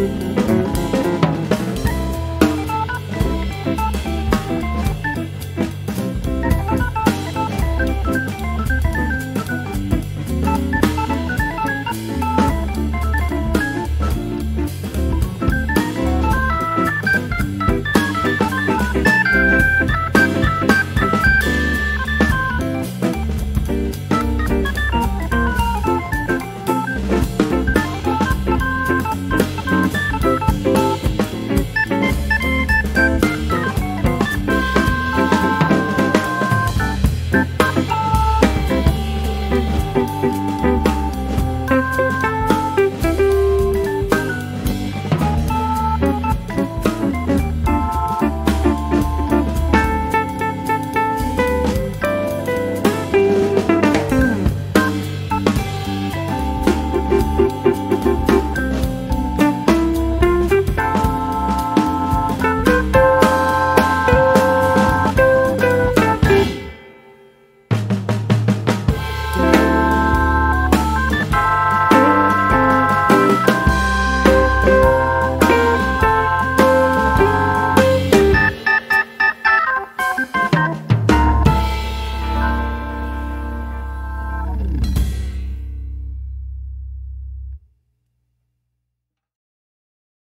you.